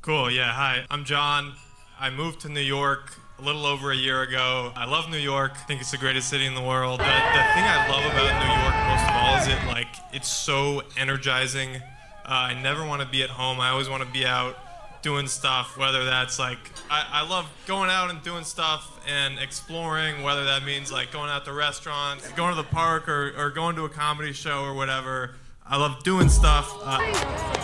Cool, yeah. Hi, I'm John. I moved to New York a little over a year ago. I love New York. I think it's the greatest city in the world. The, the thing I love about New York most of all is it like it's so energizing. Uh, I never want to be at home. I always want to be out doing stuff, whether that's like I, I love going out and doing stuff and exploring, whether that means like going out to restaurants, going to the park, or, or going to a comedy show or whatever. I love doing stuff. Uh,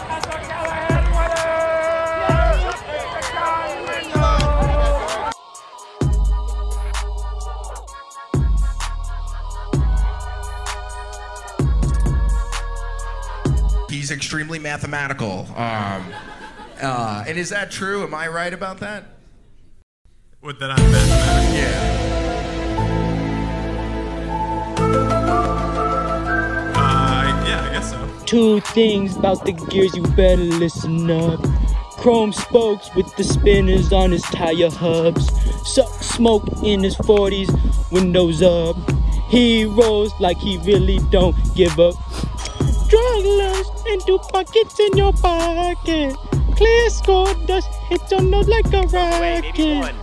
He's extremely mathematical. Um, uh, and is that true? Am I right about that? with that I'm mathematical. Yeah. Uh, yeah, I guess so. Two things about the gears, you better listen up. Chrome spokes with the spinners on his tire hubs. Suck smoke in his 40s, windows up. He rolls like he really don't give up. Drug lust into pockets in your pocket. Clear score dust hits on like a rocket.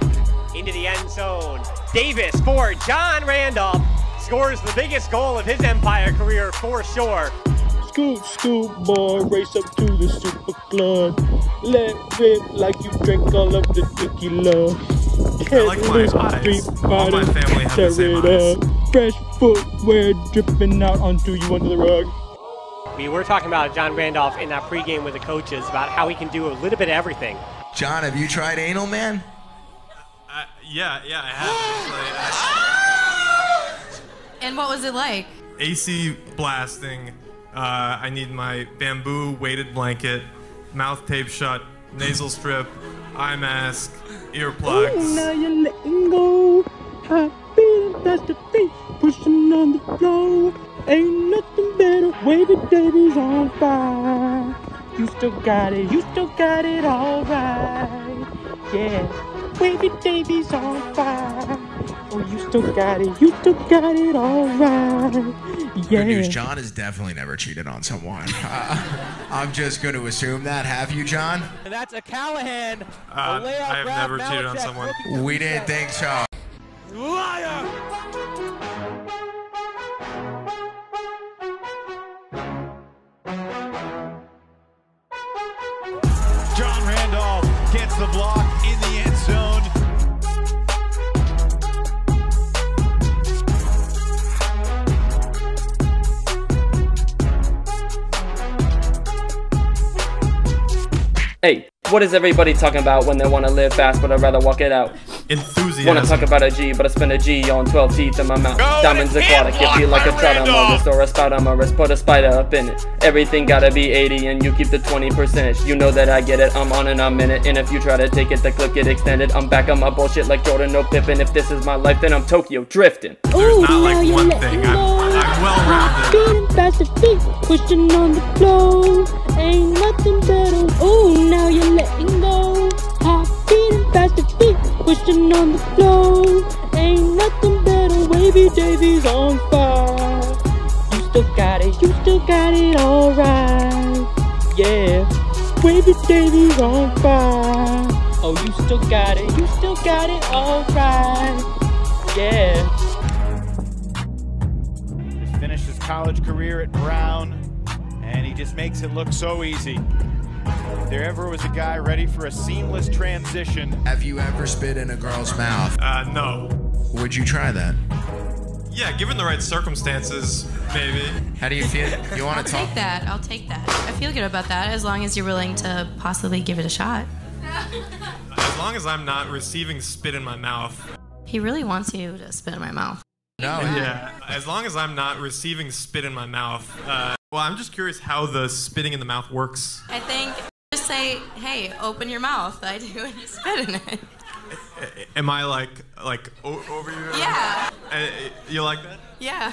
Into the end zone. Davis for John Randolph scores the biggest goal of his Empire career for sure. Scoot, scoot, boy, race up to the super club. Let rip like you drank all of the tequila. Get like my eyes. street All my family have the tear same it eyes. up. Fresh footwear dripping out onto you under the rug. We were talking about John Randolph in that pregame with the coaches about how he can do a little bit of everything. John, have you tried anal, man? Uh, yeah, yeah, I have actually. And what was it like? AC blasting. Uh, I need my bamboo weighted blanket, mouth tape shut, nasal strip, eye mask, Ooh, now earplugs. you're letting go. Hot beating past the feet, pushing on the floor. Ain't nothing better. Wavey Davey's on fire. You still got it, you still got it all right. Yeah, Wavey Davey's on fire. Oh, you still got it, you still got it all right. Good news. John has definitely never cheated on someone. Uh, I'm just going to assume that. Have you, John? And that's a Callahan. Uh, a layout I have grab, never cheated on someone. We didn't think so. John the block in the end zone. Hey, what is everybody talking about when they wanna live fast, but I'd rather walk it out? Enthusiasm. Wanna talk about a G, but I spend a G on 12 teeth in my mouth. Diamonds aquatic, if you like a trout, I'm a wrist or a spout, I'm a wrist, put a spider up in it. Everything gotta be 80 and you keep the 20 percentage. You know that I get it, I'm on and I'm in it. And if you try to take it, the clip get extended. I'm back on my bullshit like Jordan, no Pippin. If this is my life, then I'm Tokyo drifting. There's not oh, like one thing. I'm, I'm well rounded. Beating past the feet, pushing on the floor. Ain't nothing better. Ooh, now on the floor. Ain't nothing better. Wavey Davey's on fire. You still got it, you still got it alright. Yeah. Wavey Davey's on fire. Oh, you still got it, you still got it alright. Yeah. Just finished his college career at Brown, and he just makes it look so easy. If there ever was a guy ready for a seamless transition, Have you ever spit in a girl's mouth? Uh, no. Would you try that? Yeah, given the right circumstances, maybe. How do you feel? You want I'll to talk? take that. I'll take that. I feel good about that as long as you're willing to possibly give it a shot. As long as I'm not receiving spit in my mouth. He really wants you to spit in my mouth. No. Yeah, as long as I'm not receiving spit in my mouth. Uh, well, I'm just curious how the spitting in the mouth works. I think just say, hey, open your mouth. I do and you spit in it. Am I like like o- over here? Yeah. Uh, you like that? Yeah.